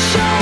show.